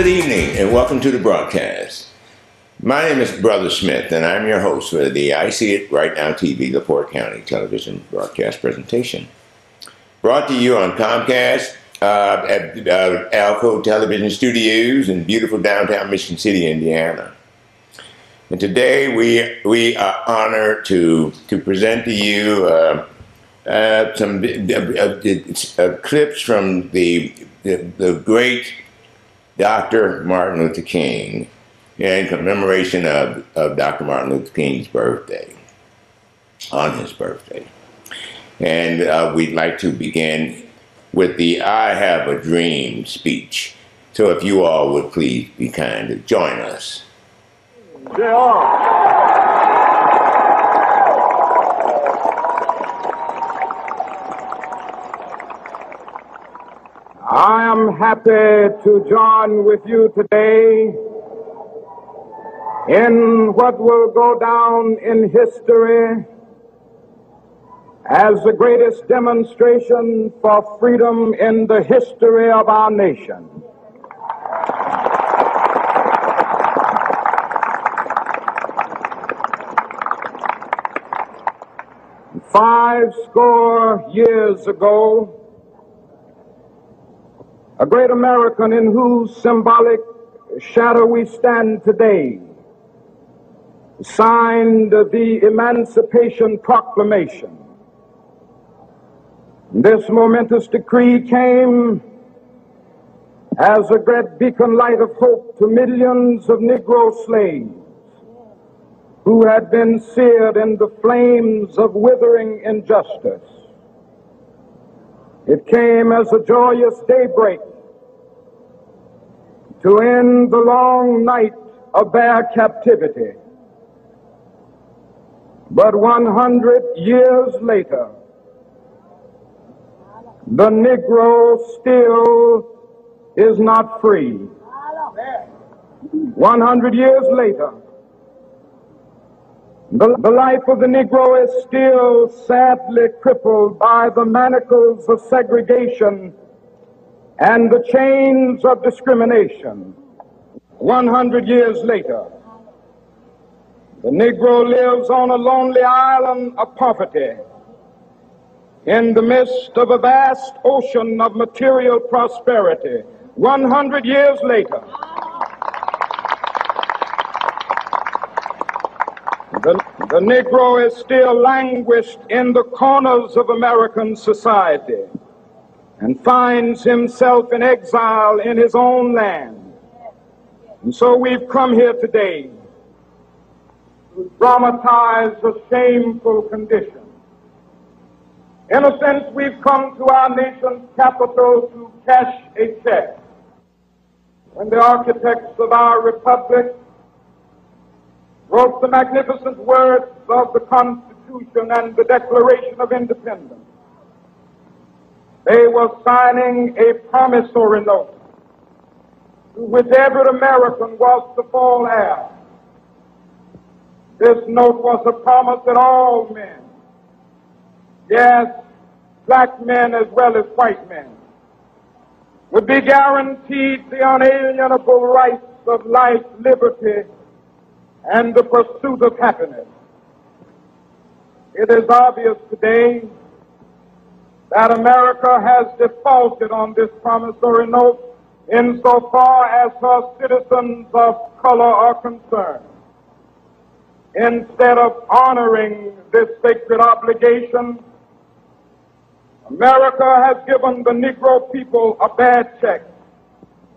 Good evening and welcome to the broadcast. My name is Brother Smith and I'm your host for the I See It Right Now TV, the LaPorte County television broadcast presentation. Brought to you on Comcast uh, at uh, Alco Television Studios in beautiful downtown Michigan City, Indiana. And today we, we are honored to, to present to you uh, uh some uh, uh, clips from the, the, the great Dr. Martin Luther King in commemoration of, of Dr. Martin Luther King's birthday, on his birthday. And uh, we'd like to begin with the I Have a Dream speech. So if you all would please be kind to join us. Yeah. I am happy to join with you today in what will go down in history as the greatest demonstration for freedom in the history of our nation. Five score years ago, a great American in whose symbolic shadow we stand today, signed the Emancipation Proclamation. This momentous decree came as a great beacon light of hope to millions of Negro slaves who had been seared in the flames of withering injustice. It came as a joyous daybreak to end the long night of their captivity. But 100 years later, the Negro still is not free. 100 years later, the, the, life of the Negro is still sadly crippled by the manacles of segregation and the chains of discrimination. 100 years later, the Negro lives on a lonely island of poverty in the midst of a vast ocean of material prosperity. 100 years later, the, the Negro is still languished in the corners of American society and finds himself in exile in his own land. And so we've come here today to dramatize a shameful condition. In a sense, we've come to our nation's capital to cash a check. When the architects of our republic wrote the magnificent words of the Constitution and the Declaration of Independence, they were signing a promissory note to which every American was to fall heir. This note was a promise that all men, yes, black men as well as white men, would be guaranteed the unalienable rights of life, liberty, and the pursuit of happiness. It is obvious today that America has defaulted on this promissory note insofar as her citizens of color are concerned. Instead of honoring this sacred obligation, America has given the Negro people a bad check,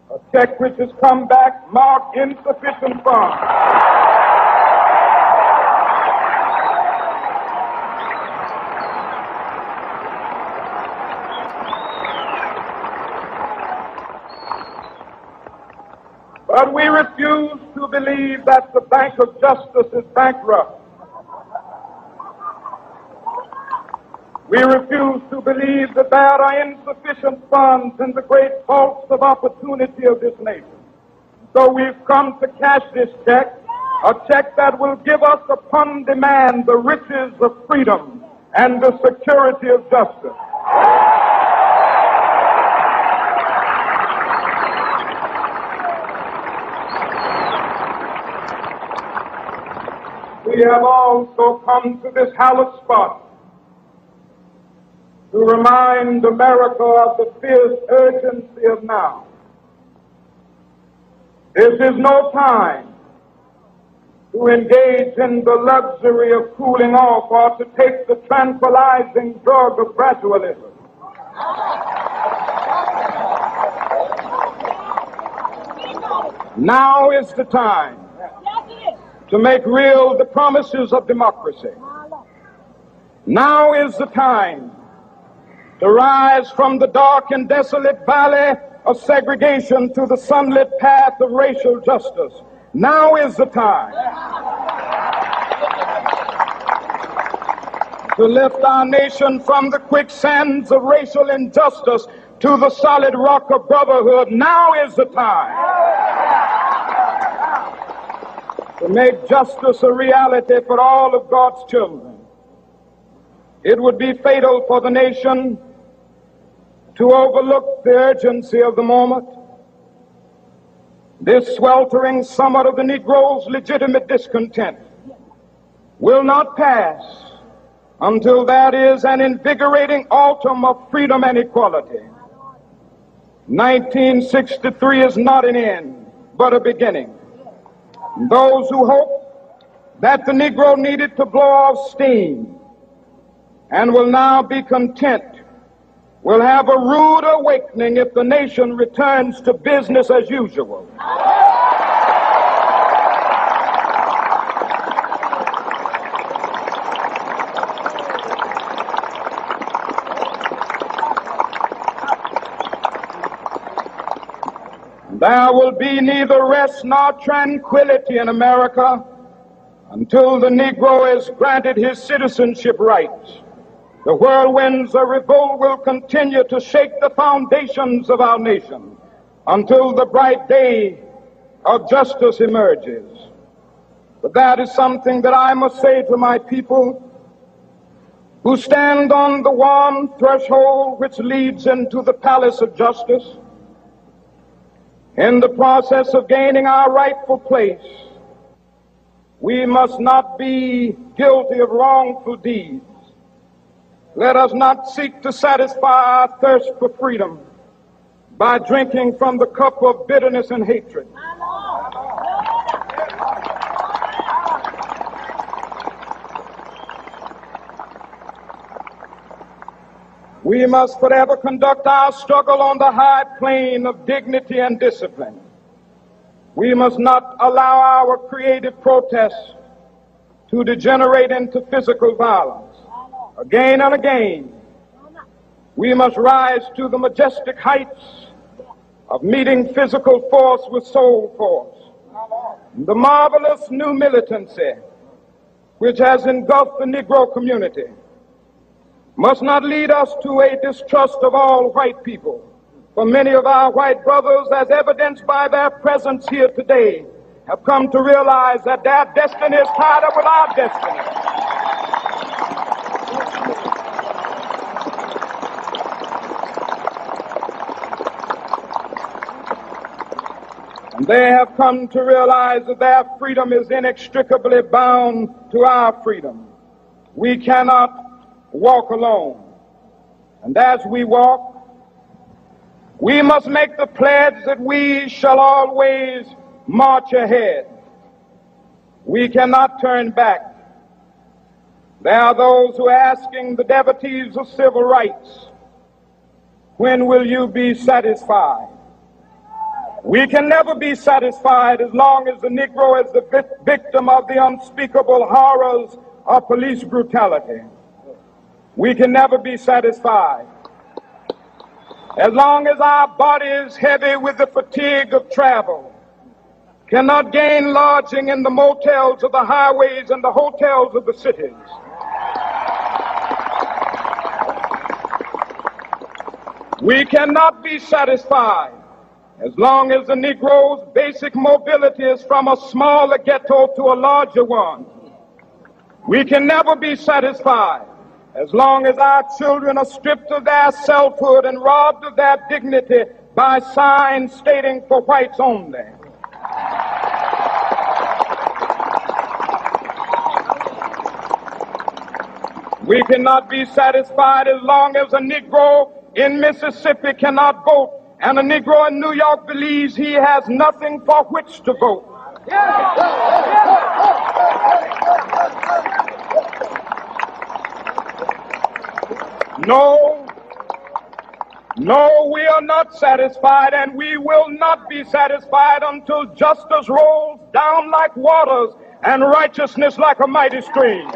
a check which has come back marked insufficient funds. But we refuse to believe that the Bank of Justice is bankrupt. We refuse to believe that there are insufficient funds in the great vaults of opportunity of this nation. So we've come to cash this check, a check that will give us upon demand the riches of freedom and the security of justice. We have also come to this hallowed spot to remind America of the fierce urgency of now. This is no time to engage in the luxury of cooling off or to take the tranquilizing drug of gradualism. Now is the time to make real the promises of democracy. Now is the time to rise from the dark and desolate valley of segregation to the sunlit path of racial justice. Now is the time to lift our nation from the quicksands of racial injustice to the solid rock of brotherhood. Now is the time to make justice a reality for all of God's children. It would be fatal for the nation to overlook the urgency of the moment. This sweltering summit of the Negro's legitimate discontent will not pass until that is an invigorating autumn of freedom and equality. 1963 is not an end, but a beginning. Those who hope that the Negro needed to blow off steam and will now be content will have a rude awakening if the nation returns to business as usual. There will be neither rest nor tranquility in America until the Negro is granted his citizenship rights. The whirlwinds of revolt will continue to shake the foundations of our nation until the bright day of justice emerges. But that is something that I must say to my people who stand on the warm threshold which leads into the palace of justice. In the process of gaining our rightful place, we must not be guilty of wrongful deeds. Let us not seek to satisfy our thirst for freedom by drinking from the cup of bitterness and hatred. We must forever conduct our struggle on the high plane of dignity and discipline. We must not allow our creative protests to degenerate into physical violence. Again and again, we must rise to the majestic heights of meeting physical force with soul force. The marvelous new militancy which has engulfed the Negro community must not lead us to a distrust of all white people. For many of our white brothers, as evidenced by their presence here today, have come to realize that their destiny is tied up with our destiny. And they have come to realize that their freedom is inextricably bound to our freedom. We cannot walk alone. And as we walk, we must make the pledge that we shall always march ahead. We cannot turn back. There are those who are asking the devotees of civil rights, when will you be satisfied? We can never be satisfied as long as the Negro is the victim of the unspeakable horrors of police brutality. We can never be satisfied. As long as our body is heavy with the fatigue of travel, cannot gain lodging in the motels of the highways and the hotels of the cities. We cannot be satisfied as long as the Negro's basic mobility is from a smaller ghetto to a larger one. We can never be satisfied as long as our children are stripped of their selfhood and robbed of their dignity by signs stating for whites only. We cannot be satisfied as long as a Negro in Mississippi cannot vote and a Negro in New York believes he has nothing for which to vote. No, no, we are not satisfied, and we will not be satisfied until justice rolls down like waters and righteousness like a mighty stream.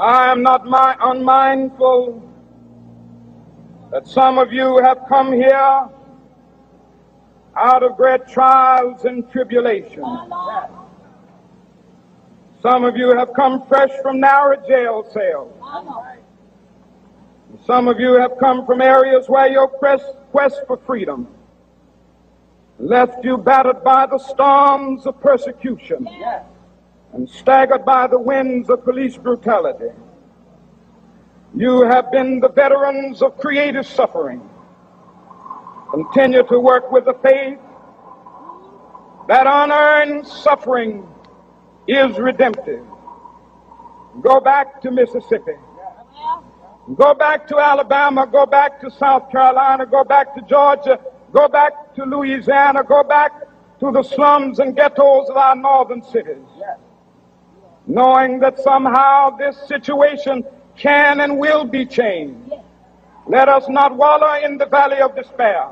I am not my, unmindful that some of you have come here out of great trials and tribulations. Some of you have come fresh from narrow jail cells. Some of you have come from areas where your quest, quest for freedom left you battered by the storms of persecution and staggered by the winds of police brutality. You have been the veterans of creative suffering. Continue to work with the faith that unearned suffering is redemptive. Go back to Mississippi. Go back to Alabama. Go back to South Carolina. Go back to Georgia. Go back to Louisiana. Go back to the slums and ghettos of our northern cities knowing that somehow this situation can and will be changed. Let us not wallow in the valley of despair.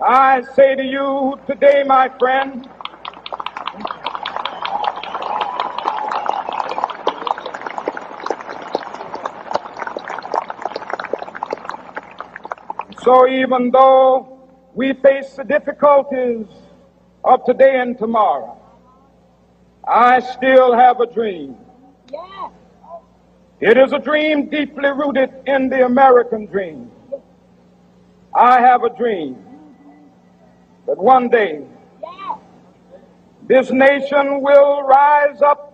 I say to you today, my friend, so even though we face the difficulties of today and tomorrow, I still have a dream. Yeah. It is a dream deeply rooted in the American dream. I have a dream that one day this nation will rise up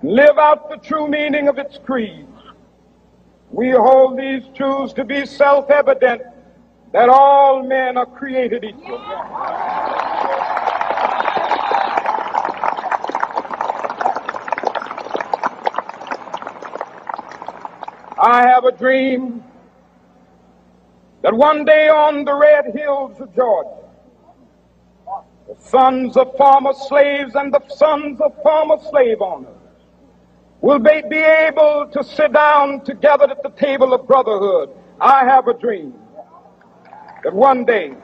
and live out the true meaning of its creed. We hold these truths to be self evident that all men are created equal. I have a dream that one day on the red hills of Georgia, the sons of former slaves and the sons of former slave owners will be, be able to sit down together at the table of brotherhood. I have a dream that one day,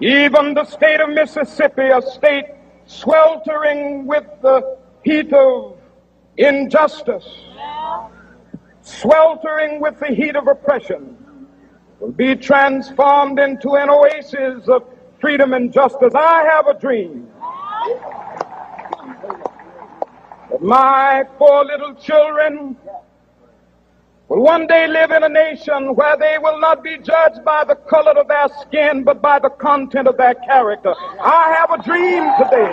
even the state of Mississippi, a state sweltering with the heat of injustice, sweltering with the heat of oppression, will be transformed into an oasis of freedom and justice. I have a dream that my four little children will one day live in a nation where they will not be judged by the color of their skin, but by the content of their character. I have a dream today.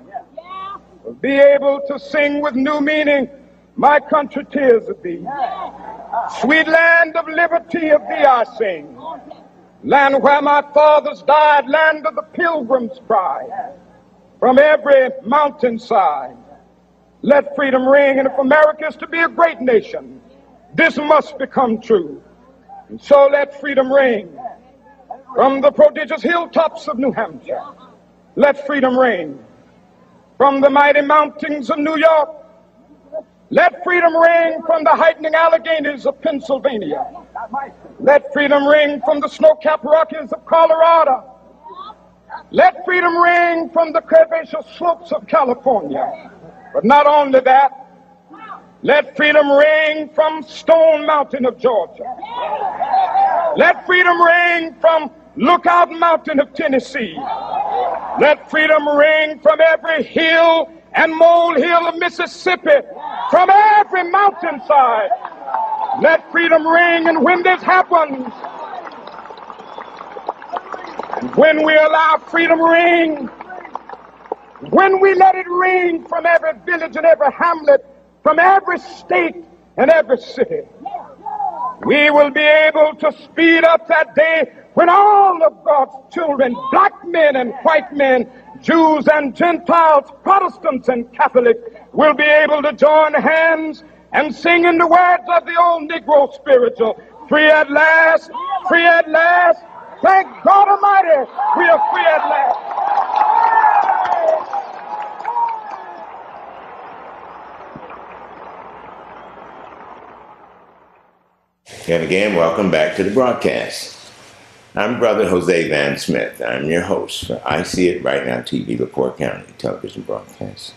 be able to sing with new meaning, My country tears of thee. Sweet land of liberty of thee I sing. Land where my fathers died, land of the pilgrim's pride. From every mountainside, let freedom ring. And if America is to be a great nation, this must become true. And so let freedom ring. From the prodigious hilltops of New Hampshire, let freedom ring. From the mighty mountains of New York, let freedom ring from the heightening Alleghanies of Pennsylvania. Let freedom ring from the snow-capped Rockies of Colorado. Let freedom ring from the curvaceous slopes of California. But not only that, let freedom ring from Stone Mountain of Georgia. Let freedom ring from Lookout Mountain of Tennessee. Let freedom ring from every hill and molehill of Mississippi, from every mountainside. Let freedom ring, and when this happens, when we allow freedom ring, when we let it ring from every village and every hamlet, from every state and every city, we will be able to speed up that day when all of God's children, black men and white men, Jews and Gentiles, Protestants and Catholics, will be able to join hands and sing in the words of the old Negro spiritual, free at last, free at last. Thank God Almighty, we are free at last. And again, welcome back to the broadcast. I'm Brother Jose Van Smith. I'm your host for I See It Right Now TV, LaPorte County television broadcast.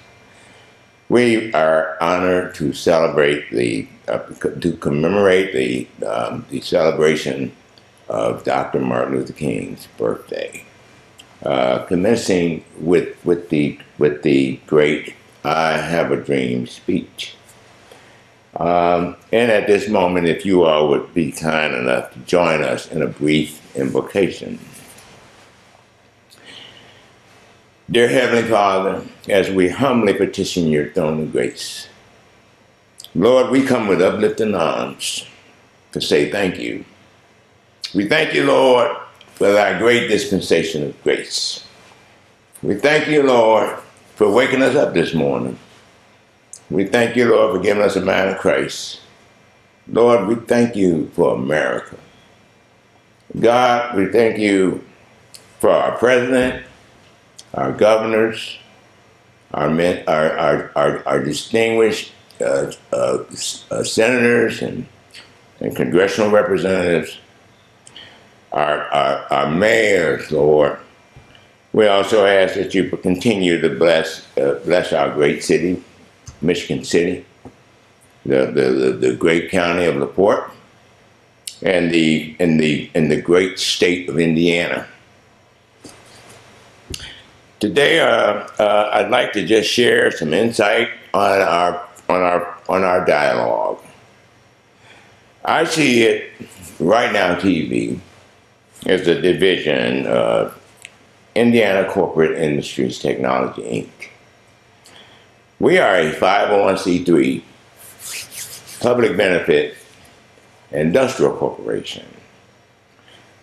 We are honored to celebrate the, uh, to commemorate the, um, the celebration of Dr. Martin Luther King's birthday, uh, commencing with, with, the, with the great I Have a Dream speech. Um, and at this moment, if you all would be kind enough to join us in a brief invocation. Dear Heavenly Father, as we humbly petition your throne of grace, Lord, we come with uplifting arms to say thank you. We thank you, Lord, for thy great dispensation of grace. We thank you, Lord, for waking us up this morning. We thank you, Lord, for giving us a mind of Christ. Lord, we thank you for America. God, we thank you for our president, our governors, our, men, our, our, our, our distinguished uh, uh, uh, senators and, and congressional representatives, our, our, our mayors, Lord. We also ask that you continue to bless, uh, bless our great city, Michigan City, the, the, the, the great county of LaPorte, and the, and, the, and the great state of Indiana. Today, uh, uh, I'd like to just share some insight on our, on our, on our dialogue. I see it right now TV as a division of Indiana Corporate Industries Technology, Inc. We are a 501c3 public benefit industrial corporation.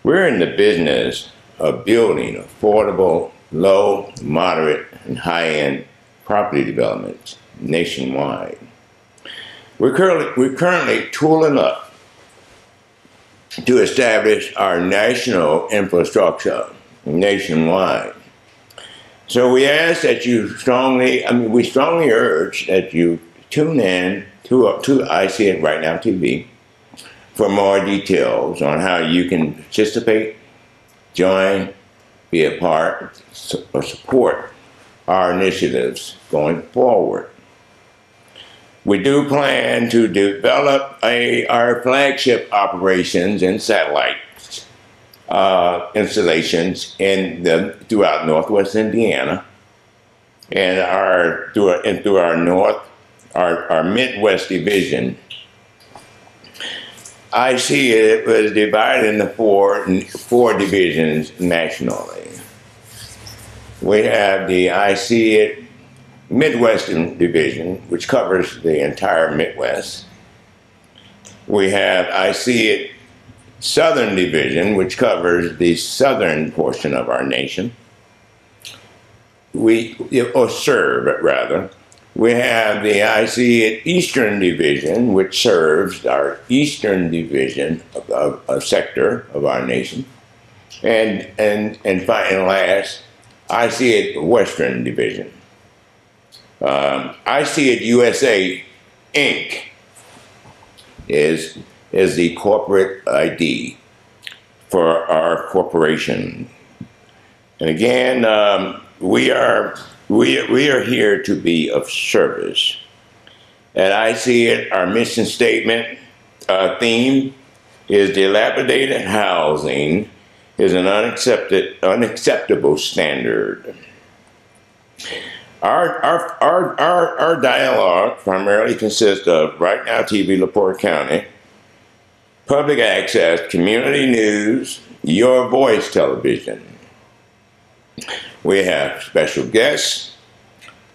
We're in the business of building affordable, low, moderate, and high end property developments nationwide. We're currently, we're currently tooling up to establish our national infrastructure nationwide. So we ask that you strongly, I mean, we strongly urge that you tune in to, to I See It Right Now TV for more details on how you can participate, join, be a part, or support our initiatives going forward. we do plan to develop a, our flagship operations and satellite uh, installations in the, throughout Northwest Indiana and our through and through our North, our, our Midwest division. I see it was divided into four four divisions nationally. We have the I see it Midwestern Division, which covers the entire Midwest. We have I see it Southern Division, which covers the southern portion of our nation. We, or serve rather. We have the I see Eastern Division, which serves our Eastern Division of, of, sector of our nation. And, and, and finally, last, I see it Western Division. Um, I see it USA Inc. is is the corporate ID for our corporation. And again, um, we are we, we are here to be of service. And I see it, our mission statement uh, theme is dilapidated housing is an unaccepted, unacceptable standard. Our, our, our, our, our dialogue primarily consists of Right Now TV, LaPorte County, public access, community news, your voice television. We have special guests,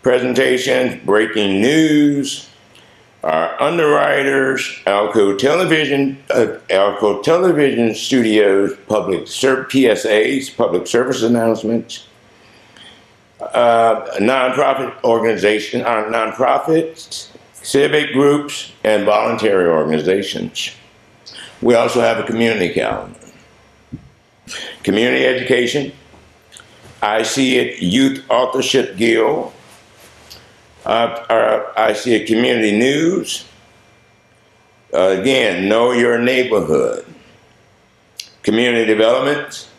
presentations, breaking news, our underwriters, Alco Television, uh, Alco Television Studios, public ser- PSAs, public service announcements, uh, nonprofit organization, uh, nonprofits, civic groups, and voluntary organizations. We also have a community calendar. Community education, I see it Youth Authorship Guild, uh, uh, I see it Community News, uh, again, Know Your Neighborhood, Community Development,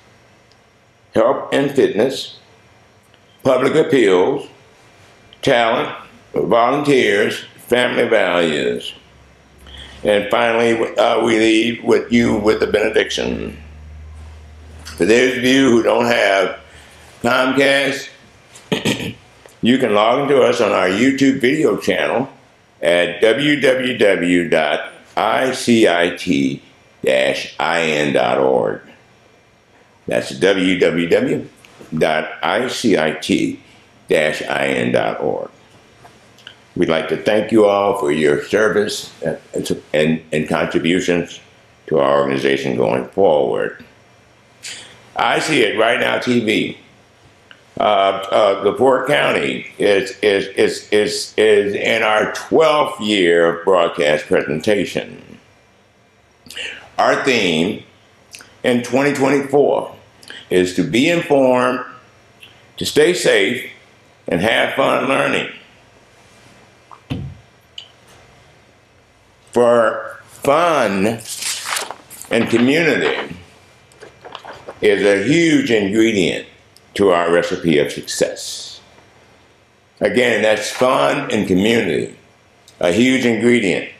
Health and Fitness, Public Appeals, Talent, Volunteers, Family Values, and finally, uh, we leave with you with the benediction. For those of you who don't have Comcast, you can log into us on our YouTube video channel at www.icit-in.org. That's www.icit-in.org. We'd like to thank you all for your service and, and, and contributions to our organization going forward. I see it right now, TV. Uh, uh, LaPorte County is, is, is, is, is in our 12th year of broadcast presentation. Our theme in 2024 is to be informed, to stay safe, and have fun learning. for fun and community is a huge ingredient to our recipe of success. Again, that's fun and community, a huge ingredient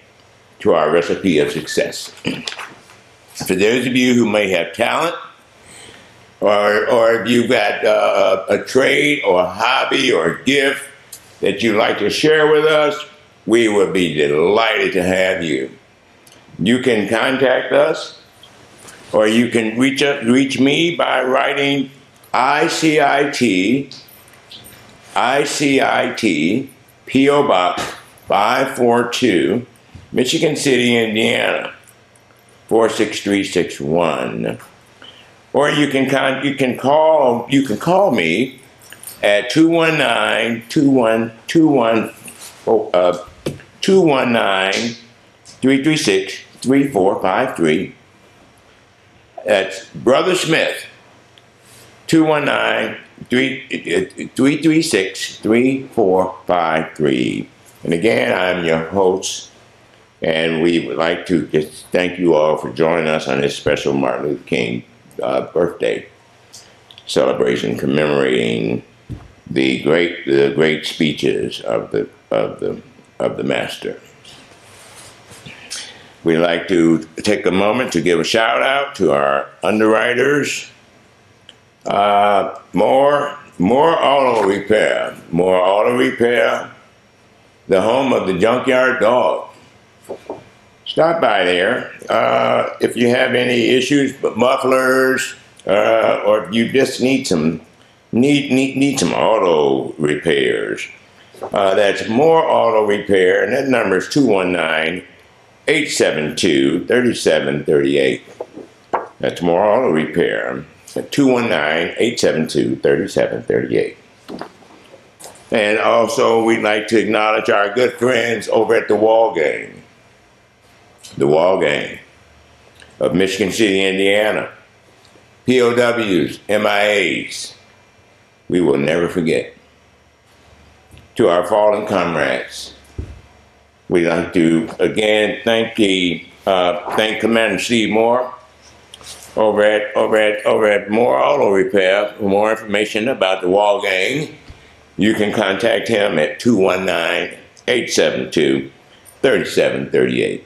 to our recipe of success. For those of you who may have talent, or, or if you've got uh, a trade or a hobby or a gift that you'd like to share with us, we would be delighted to have you. You can contact us, or you can reach up, reach me by writing ICIT, ICIT, PO Box 542, Michigan City, Indiana 46361. Or you can con- you can call you can call me at 219 2121 uh, 219 336 3453. That's Brother Smith, 219 336 3453. And again, I'm your host, and we would like to just thank you all for joining us on this special Martin Luther King uh, birthday celebration commemorating the great the great speeches of the of the of the Master. We'd like to take a moment to give a shout out to our underwriters. Uh, more, Moore Auto Repair, Moore Auto Repair, the home of the junkyard dog. Stop by there. Uh, if you have any issues with mufflers, uh, or if you just need some need need, need some auto repairs, uh, that's Moore Auto Repair, and that number is 219 872 3738. That's Moore Auto Repair. 219 872 3738. And also, we'd like to acknowledge our good friends over at the Wall Gang. The Wall Gang of Michigan City, Indiana. POWs, MIAs. We will never forget. To our fallen comrades, we'd like to again thank the uh, thank Commander Steve Moore over at over at over at Moore Auto Repair for more information about the Wall Gang. You can contact him at 219-872-3738.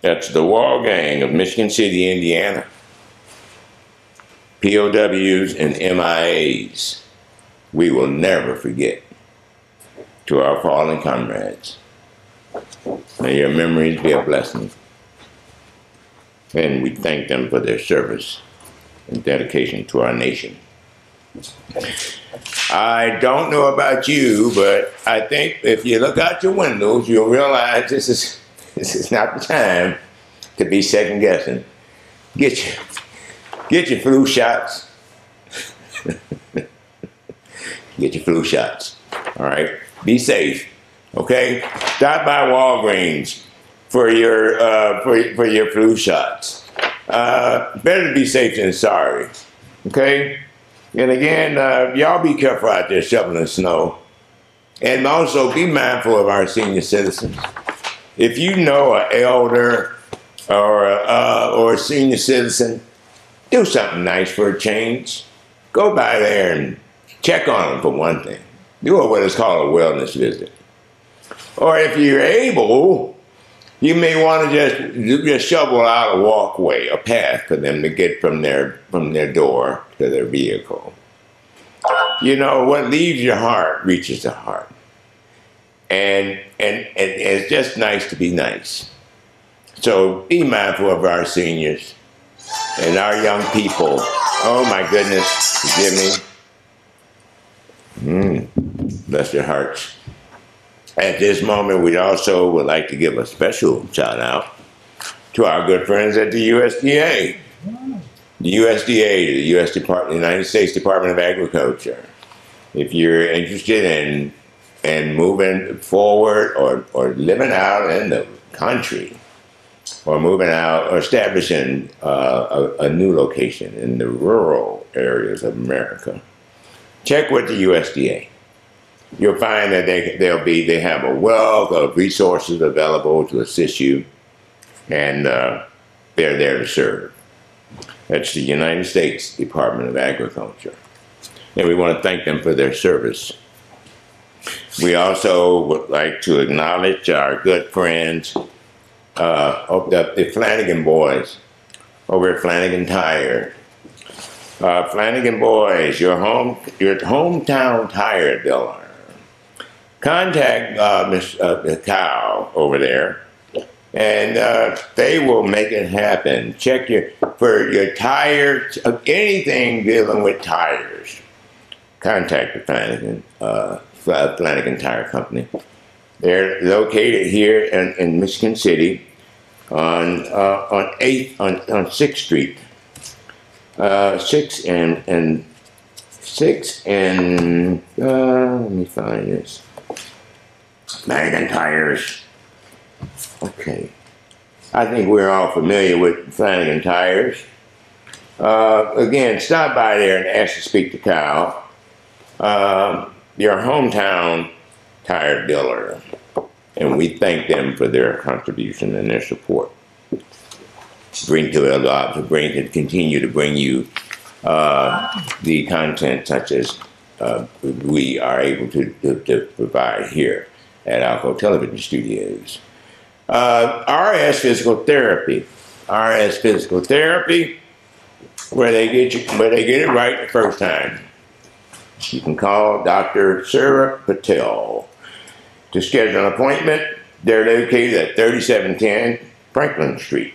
That's the Wall Gang of Michigan City, Indiana. POWs and MIAs. We will never forget to our fallen comrades. May your memories be a blessing. And we thank them for their service and dedication to our nation. I don't know about you, but I think if you look out your windows, you'll realize this is this is not the time to be second guessing. Get your get your flu shots. get your flu shots. All right. Be safe. Okay. Stop by Walgreens for your uh, for for your flu shots. Uh, better be safe than sorry. Okay. And again, uh, y'all be careful out there shoveling snow. And also be mindful of our senior citizens. If you know an elder or a, uh, or a senior citizen, do something nice for a change. Go by there and check on them for one thing. Do what is called a wellness visit. Or if you're able, you may want to just just shovel out a walkway, a path for them to get from their from their door to their vehicle. You know what leaves your heart reaches the heart, and and and it's just nice to be nice. So be mindful of our seniors and our young people. Oh my goodness, me. Mm, bless their hearts. At this moment, we also would like to give a special shout out to our good friends at the USDA. The USDA, the U.S. Department, United States Department of Agriculture. If you're interested in in moving forward or, or living out in the country, or moving out or establishing uh, a, a new location in the rural areas of America, check with the USDA you'll find that they they'll be they have a wealth of resources available to assist you, and uh, they're there to serve. That's the United States Department of Agriculture, and we want to thank them for their service. We also would like to acknowledge our good friends uh, of the, the Flanagan boys over at Flanagan Tire. Uh, Flanagan boys, your home, your hometown tire dealer contact uh, Miss uh, Kyle over there, and uh, they will make it happen. Check your for your tires, uh, anything dealing with tires. Contact the Flanagan uh, Flanagan Tire Company. They're located here in, in Michigan City on uh, on eighth on on Sixth Street, six and and six and let me find this. Flanagan Tires. Okay. I think we're all familiar with Flanagan Tires. Uh, again, stop by there and ask to speak to Kyle, uh, your hometown tire dealer. And we thank them for their contribution and their support. Bring to a lot to bring to continue to bring you uh, the content such as uh, we are able to, to, to provide here at Alco Television Studios. Uh, RS Physical Therapy. RS Physical Therapy, where they get you, where they get it right the first time. You can call Dr. Sarah Patel to schedule an appointment. They're located at 3710 Franklin Street.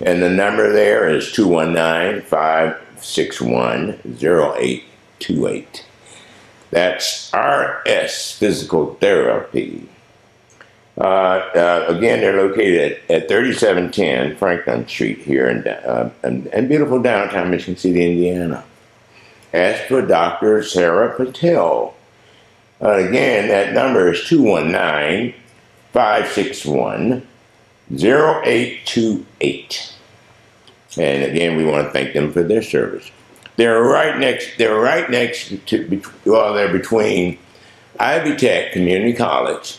And the number there is 219 561 0828. That's RS Physical Therapy. Uh, uh, again, they're located at, at 3710 Franklin Street here in, uh, in, in, beautiful downtown Michigan City, Indiana. Ask for Dr. Sarah Patel. Uh, again, that number is 219 561 0828. And again, we want to thank them for their service. They're right next. They're right next to. Well, they're between Ivy Tech Community College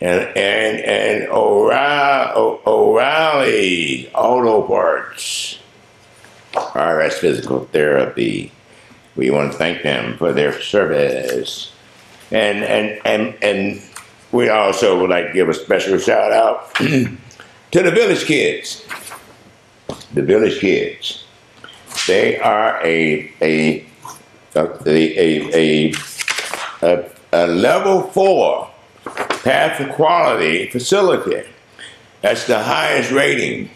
and and and O'Reilly, Auto Parts, RS Physical Therapy. We want to thank them for their service, and and and and we also would like to give a special shout out to the Village Kids. The Village Kids. They are a a a a, a, a, level four path quality facility. That's the highest rating.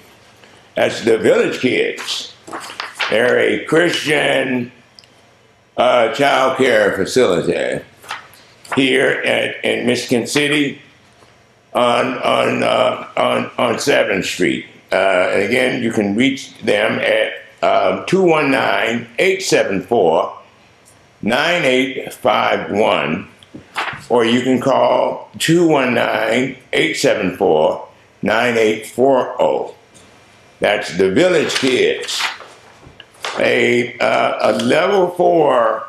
That's the Village Kids. They're a Christian uh, child care facility here at, in Michigan City on on uh, on on Seventh Street. Uh, and again, you can reach them at 219 874 9851, or you can call 219 874 9840. That's the Village Kids. A, uh, a level four,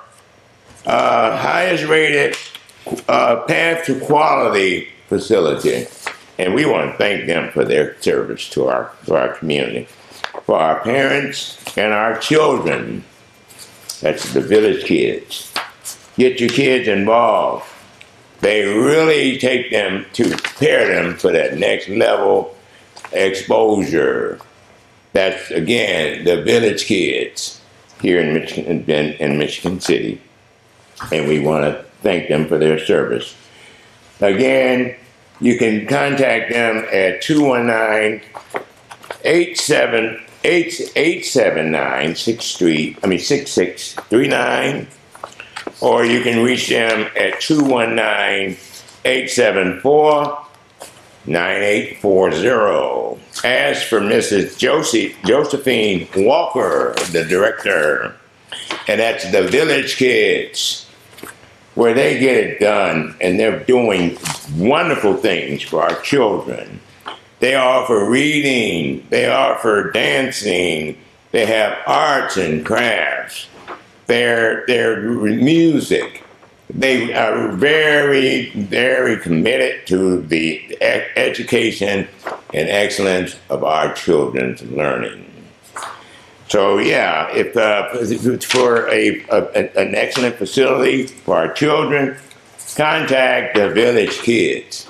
uh, highest rated uh, path to quality facility. And we want to thank them for their service to our, to our community for our parents and our children. That's the village kids. Get your kids involved. They really take them to prepare them for that next level exposure. That's again the village kids here in Michigan, in, Michigan City, and we want to thank them for their service. Again, you can contact them at 219 87 879 6 Street, I mean 6639, or you can reach them at 219 874 9840. As for Mrs. Josie, Josephine Walker, the director, and that's the Village Kids, where they get it done and they're doing wonderful things for our children. They offer reading, they offer dancing, they have arts and crafts, they're, music. They are very, very committed to the education and excellence of our children's learning. So yeah, if, uh, for a, a, an excellent facility for our children, contact the Village Kids.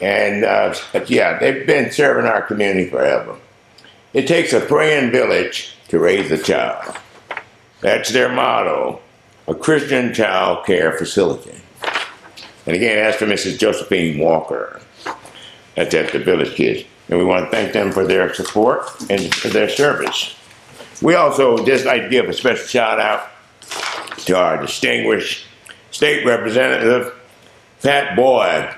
And uh, yeah, they've been serving our community forever. It takes a praying village to raise a child. That's their motto, a Christian child care facility. And again, as for Mrs. Josephine Walker. That's at the Village Kids. And we want to thank them for their support and for their service. We also just like to give a special shout out to our distinguished state representative, Pat Boy,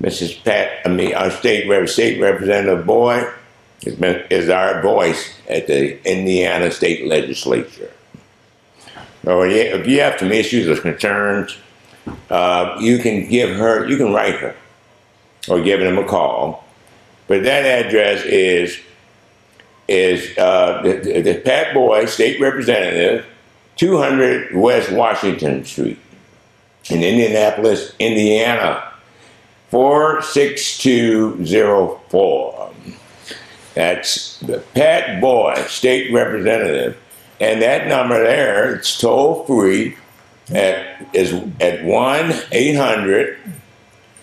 Mrs. Pat, I mean, our state rep, state representative Boy is, is our voice at the Indiana State Legislature. So if you have some issues or concerns, uh, you can give her, you can write her, or give them a call. But that address is is uh, the, the Pat Boy, State Representative, 200 West Washington Street in Indianapolis, Indiana 46204. That's the Pat Boy, State Representative. And that number there, it's toll free. at is at 1 800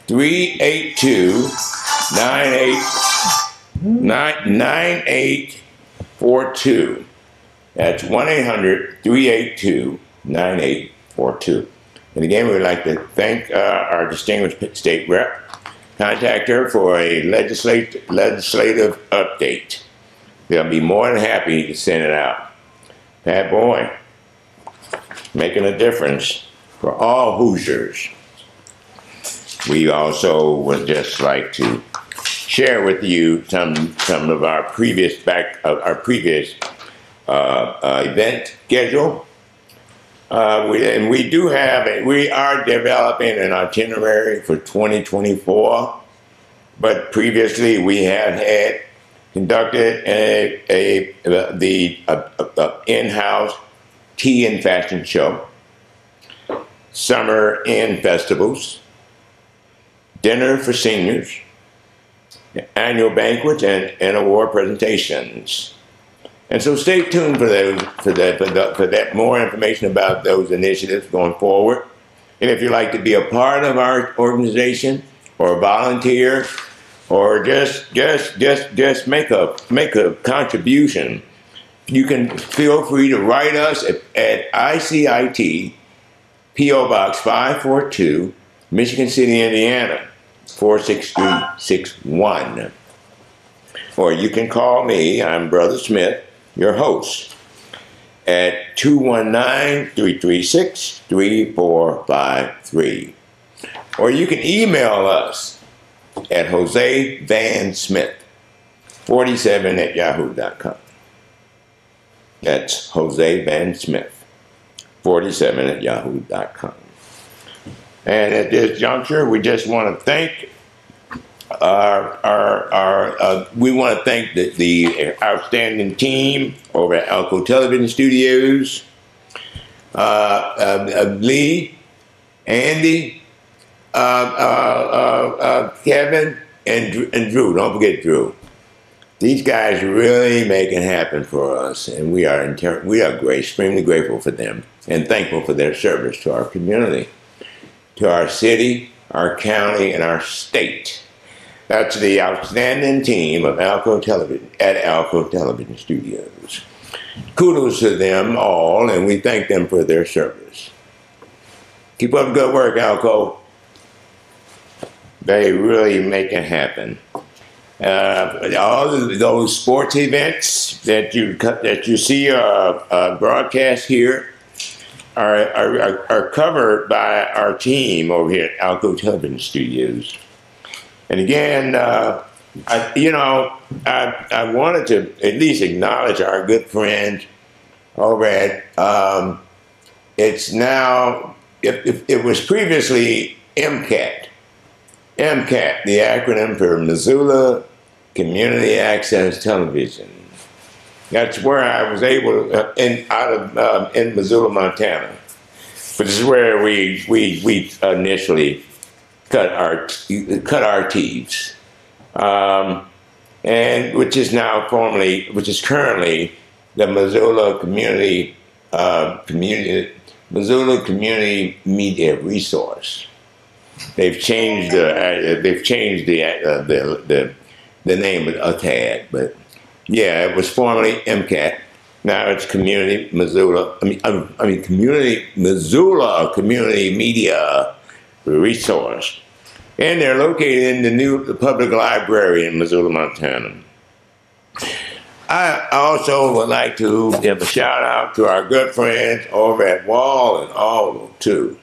382 9842. That's 1 800 382 9842. And again, we would like to thank uh, our distinguished state rep. Contact her for a legislative, legislative update. They'll be more than happy to send it out. That boy, making a difference for all Hoosiers. We also would just like to share with you some some of our previous back uh, our previous uh, uh, event schedule. Uh, we, and we do have we are developing an itinerary for 2024, but previously we have had conducted a, a, a the uh, uh, uh, in-house tea and fashion show, summer in festivals, dinner for seniors, annual banquets, and, and award presentations. And so stay tuned for those for that for, the, for that more information about those initiatives going forward. And if you'd like to be a part of our organization or volunteer or just just just just make a make a contribution, you can feel free to write us at, at ICIT PO Box 542, Michigan City, Indiana 46361. Or you can call me, I'm Brother Smith, your host, at 219 336 3453. Or you can email us at Jose Van Smith 47 at yahoo.com. That's Jose Van Smith 47 at yahoo.com. And at this juncture, we just want to thank our, our, our uh, we want to thank the, the, outstanding team over at Alco Television Studios, uh, uh, uh Lee, Andy, uh, uh, Kevin, and, and Drew. Don't forget Drew. These guys really make it happen for us, and we are inter- we are great, extremely grateful for them, and thankful for their service to our community, to our city, our county, and our state. That's the outstanding team of Alco Television at Alco Television Studios. Kudos to them all, and we thank them for their service. Keep up good work, Alco. They really make it happen. Uh, all those sports events that you that you see uh, uh, broadcast here are, are, are covered by our team over here at Alco Television Studios. And again, uh, I, you know, I, I wanted to at least acknowledge our good friend over at, um, it's now, it, it, it, was previously MCAT. MCAT, the acronym for Missoula Community Access Television. That's where I was able to, uh, in, out of, uh, in Missoula, Montana. Which is where we, we, we initially cut our cut our teeth, um, and which is now formally, which is currently the Missoula Community uh, Community Missoula Community Media Resource. They've changed the uh, they've changed the, uh, the the the name a tad, but yeah, it was formerly MCAT. Now it's Community Missoula. I mean, I mean Community Missoula Community Media resource. And they're located in the new the public library in Missoula, Montana. I also would like to give a shout out to our good friends over at Wallen Auto 2.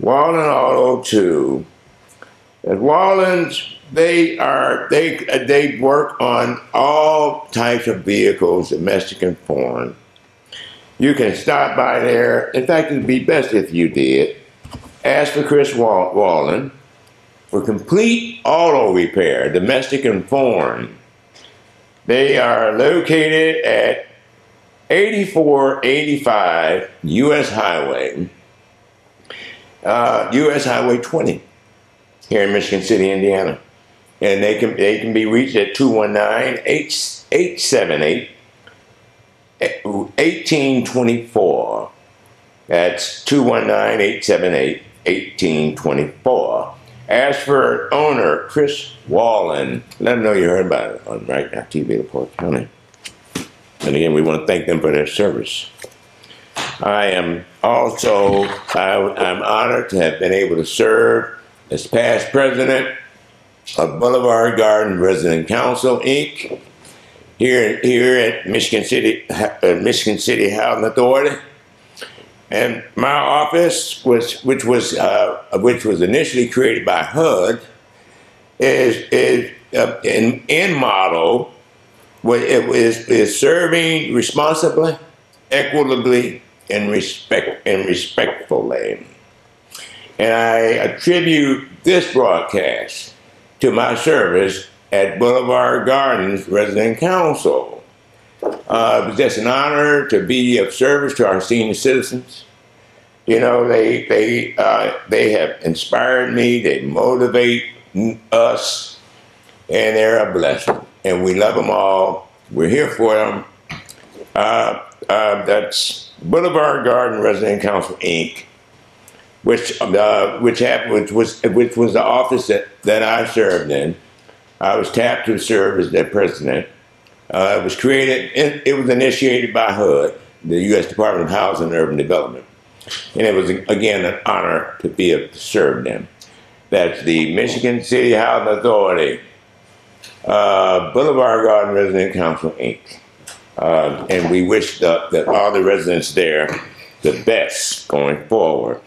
Wallen Auto 2. At Wallens, they are they they work on all types of vehicles, domestic and foreign. You can stop by there. In fact, it'd be best if you did ask for Chris Wallen for complete auto repair, domestic and foreign. They are located at 8485 U.S. Highway, uh, U.S. Highway 20 here in Michigan City, Indiana. And they can, they can be reached at 219 878 1824. That's 219 878 1824. As for owner Chris Wallen, let them know you heard about it on Right Now TV, LaPorte County. And again, we want to thank them for their service. I am also I, am honored to have been able to serve as past president of Boulevard Garden Resident Council Inc. here here at Michigan City uh, Michigan City Housing Authority. And my office, which which was uh, which was initially created by HUD, is is uh, in in model. It is is serving responsibly, equitably, and respect and respectfully. And I attribute this broadcast to my service at Boulevard Gardens Resident Council. Uh, it was just an honor to be of service to our senior citizens. You know, they they uh, they have inspired me. They motivate us, and they're a blessing. And we love them all. We're here for them. Uh, uh that's Boulevard Garden Resident Council Inc., which uh, which happened, which was which was the office that, that I served in. I was tapped to serve as their president. Uh, it was created. It, it was initiated by HUD, the U.S. Department of Housing and Urban Development, and it was again an honor to be able to serve them. That's the Michigan City Housing Authority, uh, Boulevard Garden Resident Council Inc. Uh, and we wish the, that all the residents there the best going forward.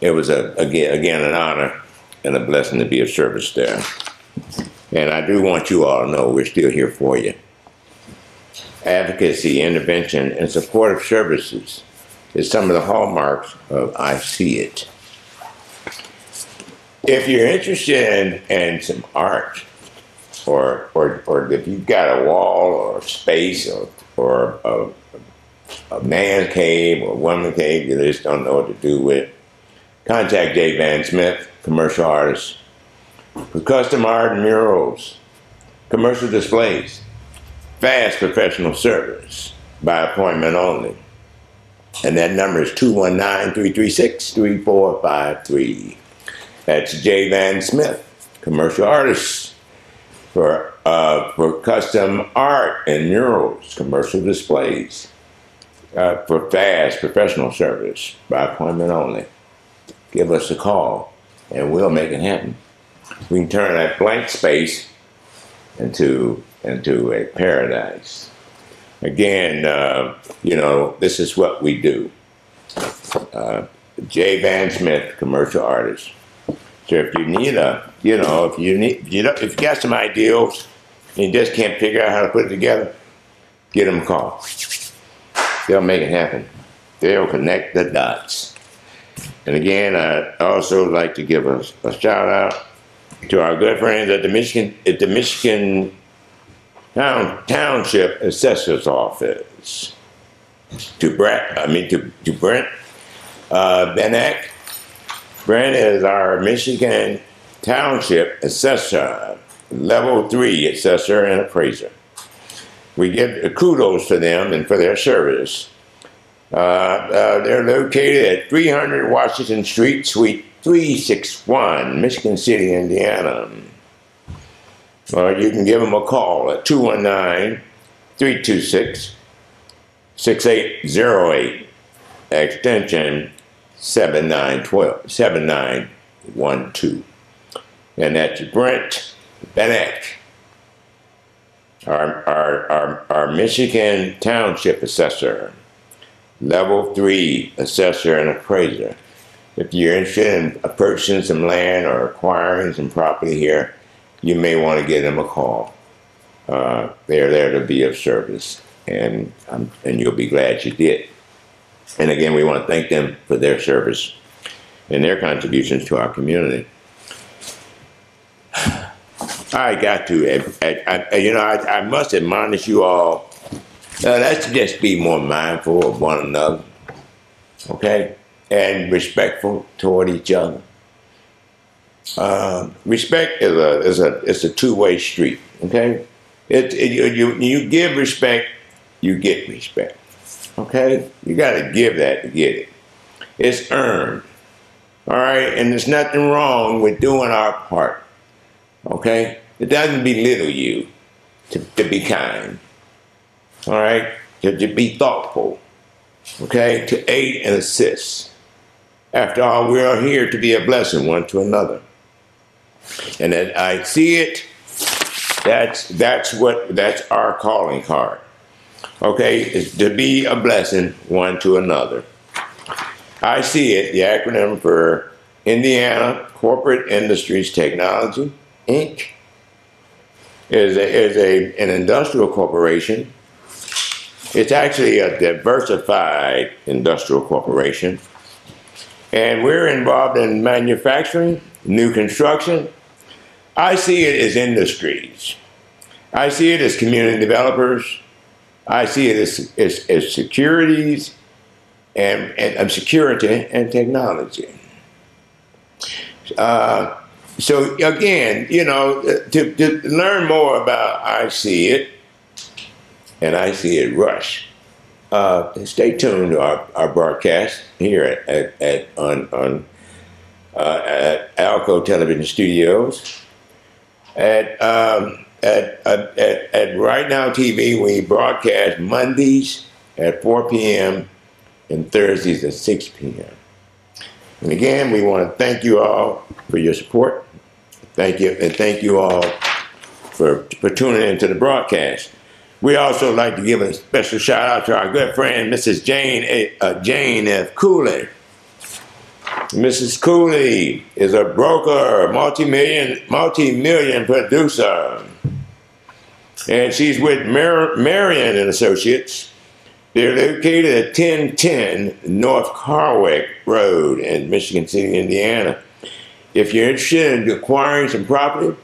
It was a, again, again an honor and a blessing to be of service there. And I do want you all to know we're still here for you. Advocacy, intervention, and supportive services is some of the hallmarks of I See It. If you're interested in, some art, or, or, or if you've got a wall or space or, or a, a man cave or woman cave you just don't know what to do with, contact Dave Van Smith, commercial artist, for custom art and murals, commercial displays, fast professional service by appointment only. And that number is 219 336 3453. That's Jay Van Smith, commercial artist for, uh, for custom art and murals, commercial displays, uh, for fast professional service by appointment only. Give us a call and we'll make it happen. We can turn that blank space into, into a paradise. Again, uh, you know, this is what we do. Uh, Jay Van Smith, commercial artist. So if you need a, you know, if you need, if you know, if you got some ideals and you just can't figure out how to put it together, get them a call. They'll make it happen. They'll connect the dots. And again, I also like to give a, a shout out to our good friends at the Michigan at the Michigan Town, Township Assessor's Office. To Brett, I mean to to Brent uh, Benek Brent is our Michigan Township Assessor, Level 3 Assessor and Appraiser. We give kudos to them and for their service. Uh, uh, they're located at 300 Washington Street, Suite 361, Michigan City, Indiana. Or you can give them a call at 219 326 6808, extension 7912, 7912. And that's Brent Benek, our, our, our, our Michigan Township Assessor, Level 3 Assessor and Appraiser. If you're interested in purchasing some land or acquiring some property here, you may want to give them a call. Uh, they're there to be of service, and, um, and you'll be glad you did. And again, we want to thank them for their service and their contributions to our community. I got to, I, I, you know, I, I, must admonish you all. Uh, let's just be more mindful of one another, okay, and respectful toward each other. Uh, respect is a is a it's a two way street, okay. It, it, you, you you give respect, you get respect. Okay? You got to give that to get it. It's earned. All right? And there's nothing wrong with doing our part. Okay? It doesn't belittle you to, to be kind. All right? To, to be thoughtful. Okay? To aid and assist. After all, we are here to be a blessing one to another. And that I see it, that's that's what that's our calling card. Okay, is to be a blessing one to another. I see it, the acronym for Indiana Corporate Industries Technology, Inc. is a, is a an industrial corporation. It's actually a diversified industrial corporation and we're involved in manufacturing, new construction. I see it as industries. I see it as community developers. I see it as, as, as securities and, and um, security and technology. Uh, so again, you know, to, to learn more about I see it, and I see it rush uh, stay tuned to our, our broadcast here at, at, at on, on uh, at Alco Television Studios. At, um, at, at, at Right Now TV, we broadcast Mondays at 4 p.m. and Thursdays at 6 p.m. And again, we want to thank you all for your support. Thank you, and thank you all for, for tuning into the broadcast. We also like to give a special shout out to our good friend, Mrs. Jane A, uh, Jane F. Cooley. Mrs. Cooley is a broker, multi-million, multi-million producer, and she's with Mar- Marion and Associates. They're located at 1010 North Karwick Road in Michigan City, Indiana. If you're interested in acquiring some property,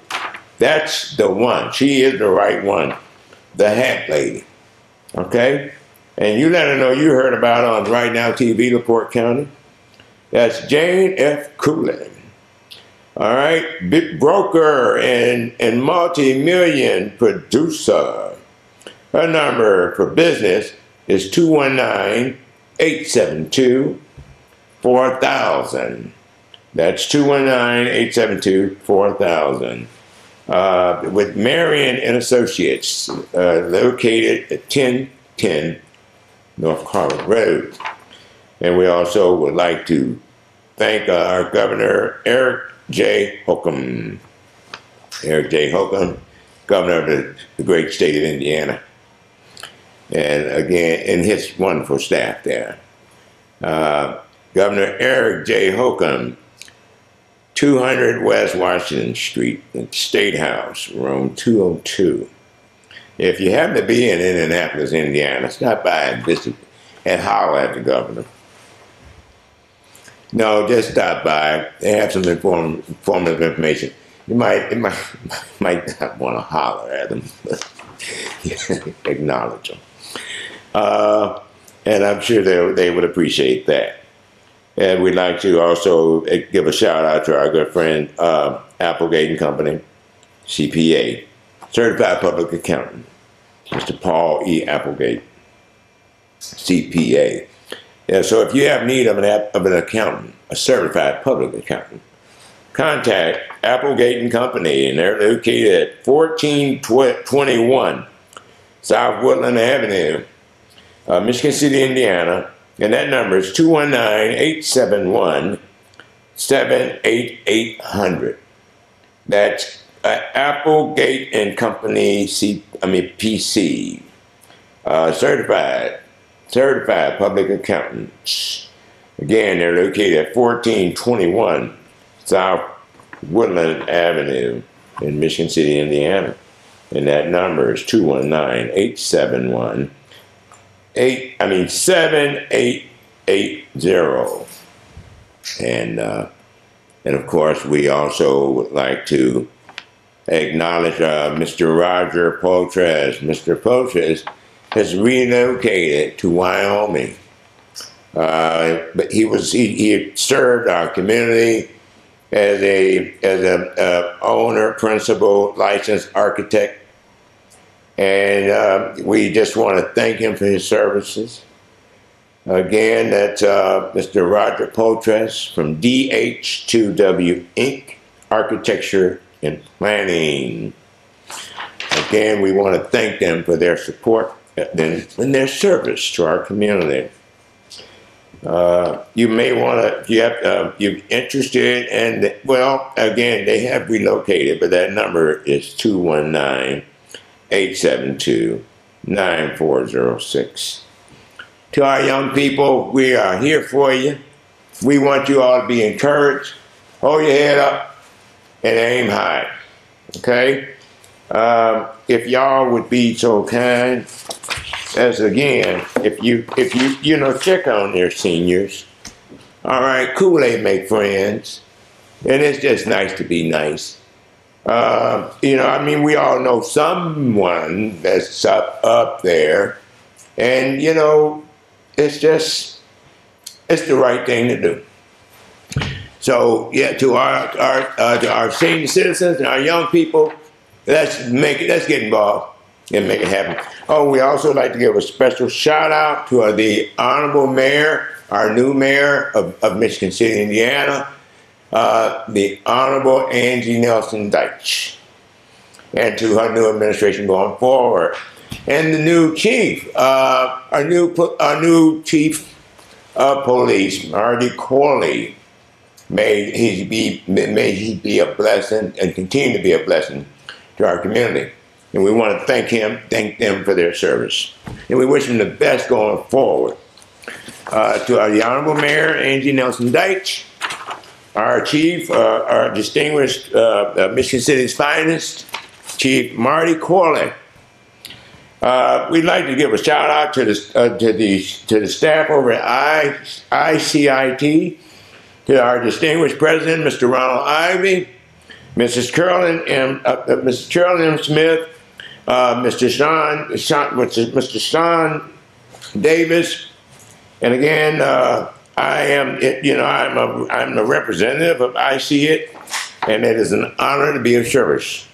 that's the one. She is the right one the hat lady. Okay? And you let her know you heard about on Right Now TV, LaPorte County. That's Jane F. Cooley. All right? Big broker and, and multi million producer. Her number for business is 219 872 4000. That's 219 872 4000 uh, with Marion and Associates, uh, located at 1010 North Carver Road. And we also would like to thank uh, our Governor Eric J. Holcomb. Eric J. Holcomb, Governor of the, the great state of Indiana. And again, and his wonderful staff there. Uh, Governor Eric J. Holcomb 200 West Washington Street, State House, room 202. If you happen to be in Indianapolis, Indiana, stop by and visit and holler at the governor. No, just stop by. They have some inform, informative information. You might, you might, might not want to holler at them, but acknowledge them. Uh, and I'm sure they, they would appreciate that. And we'd like to also eh, give a shout out to our good friend uh, Applegate and Company, CPA, Certified Public Accountant, Mr. Paul E. Applegate, CPA. Yeah, so if you have need of an, of an accountant, a certified public accountant, contact Applegate and Company, and they're located at 1421 South Woodland Avenue, uh, Michigan City, Indiana, and that number is 219 871 78800. That's uh, Applegate and Company, C, I mean PC, uh, certified, certified public accountants. Again, they're located at 1421 South Woodland Avenue in Michigan City, Indiana. And that number is 219 871 eight, I mean seven eight eight zero, and uh, and of course we also would like to acknowledge uh, Mr. Roger Potres. Mr. Potres has relocated to Wyoming. Uh, but he was he, he served our community as a as a uh, owner, principal, licensed architect and uh, we just want to thank him for his services. Again, that's uh, Mr. Roger Potres from DH2W Inc., Architecture and Planning. Again, we want to thank them for their support and their service to our community. Uh, you may want to, you have, uh, you're interested, and well, again, they have relocated, but that number is 219 872 9406. To our young people, we are here for you. We want you all to be encouraged. Hold your head up and aim high. Okay? Um, if y'all would be so kind as again, if you if you you know check on their seniors. All right, Kool-Aid make friends, and it's just nice to be nice. Uh, you know, I mean, we all know someone that's up up there, and you know, it's just it's the right thing to do. So yeah, to our our uh, to our senior citizens and our young people, let's make it. Let's get involved and make it happen. Oh, we also like to give a special shout out to uh, the honorable mayor, our new mayor of, of Michigan City, Indiana, uh, the honorable Angie Nelson Deuitch, and to her new administration going forward, and the new chief, uh, our new our new chief of police, Marty Corley. May he be may he be a blessing and continue to be a blessing to our community. And we want to thank him, thank them for their service. And we wish them the best going forward. Uh, to our, the Honorable Mayor, Angie Nelson Deuitch, our Chief, uh, our distinguished uh, uh Michigan City's finest, Chief Marty Corley. Uh, we'd like to give a shout out to the, uh, to the, to the staff over at I, ICIT, to our distinguished president, Mr. Ronald Ivy, Mrs. Carolyn M. Mrs. Carolyn M. Smith, uh, Mr. Sean, Sean, Mr. Sean Davis, and again, uh, I am, you know, I'm a, I'm a representative of I See It, and it is an honor to be of service.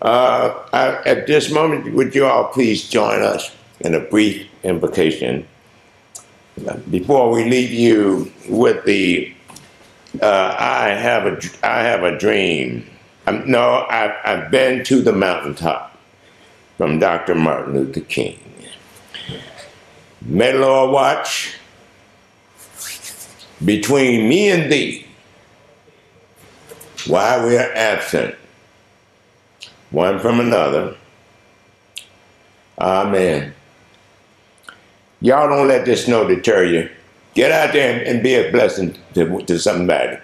Uh, I, at this moment, would you all please join us in a brief invocation before we leave you with the uh, I have a I have a dream. Um, no, I've, I've been to the mountaintop from Dr. Martin Luther King. May Lord watch between me and thee while we are absent, one from another. Amen. Y'all don't let this snow deter you. Get out there and, be a blessing to, to somebody.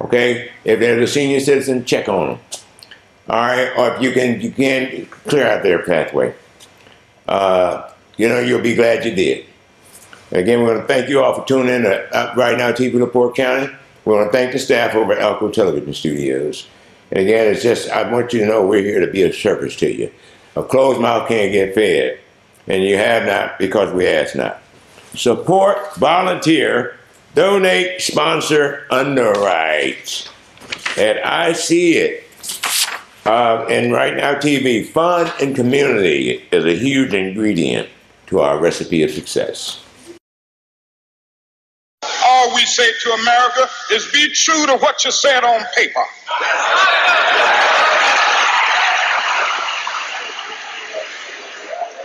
Okay? If there's a senior citizen, check on them. All right, or if you can, you can clear out their pathway. Uh, you know, you'll be glad you did. Again, we want to thank you all for tuning in to uh, Right Now TV LaPorte County. We want to thank the staff over at Elko Television Studios. And again, it's just, I want you to know we're here to be of service to you. A closed mouth can't get fed, and you have not because we ask not. Support, volunteer, donate, sponsor, underwrite. And I see it. Uh, and right now, TV, fun and community is a huge ingredient to our recipe of success. We say to America is be true to what you said on paper.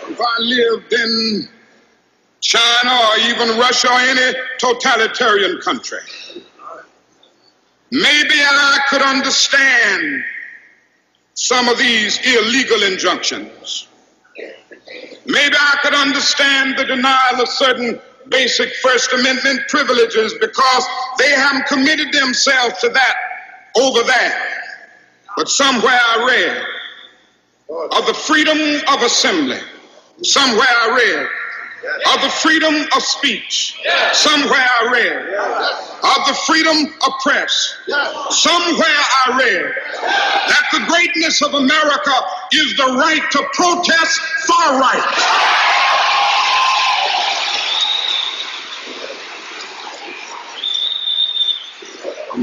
if I lived in China or even Russia or any totalitarian country, maybe I could understand some of these illegal injunctions. Maybe I could understand the denial of certain basic First Amendment privileges because they haven't committed themselves to that over there. But somewhere I read of the freedom of assembly. Somewhere I read of the freedom of speech. Somewhere I read of the freedom of press. Somewhere I read that the greatness of America is the right to protest far right.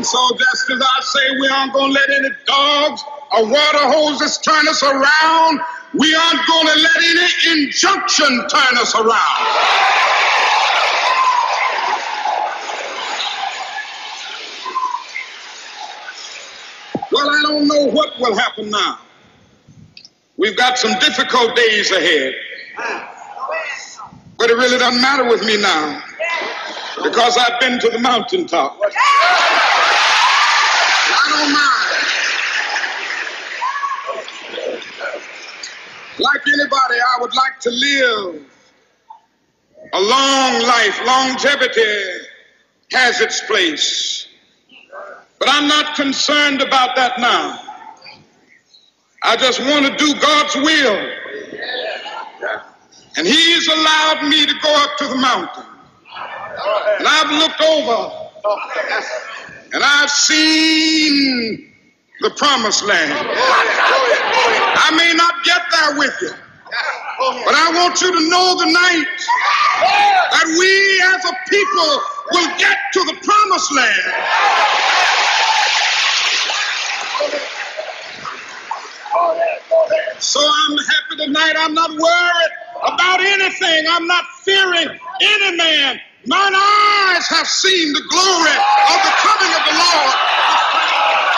So just as I say, we aren't going to let any dogs or water hoses turn us around, we aren't going to let any injunction turn us around. Well, I don't know what will happen now. We've got some difficult days ahead. But it really doesn't matter with me now because I've been to the mountaintop. Like anybody, I would like to live a long life. Longevity has its place. But I'm not concerned about that now. I just want to do God's will. And He's allowed me to go up to the mountain. And I've looked over and I've seen the promised land. I may not get there with you, but I want you to know tonight that we as a people will get to the promised land. So I'm happy tonight. I'm not worried about anything. I'm not fearing any man. Mine eyes have seen the glory of the coming of the Lord.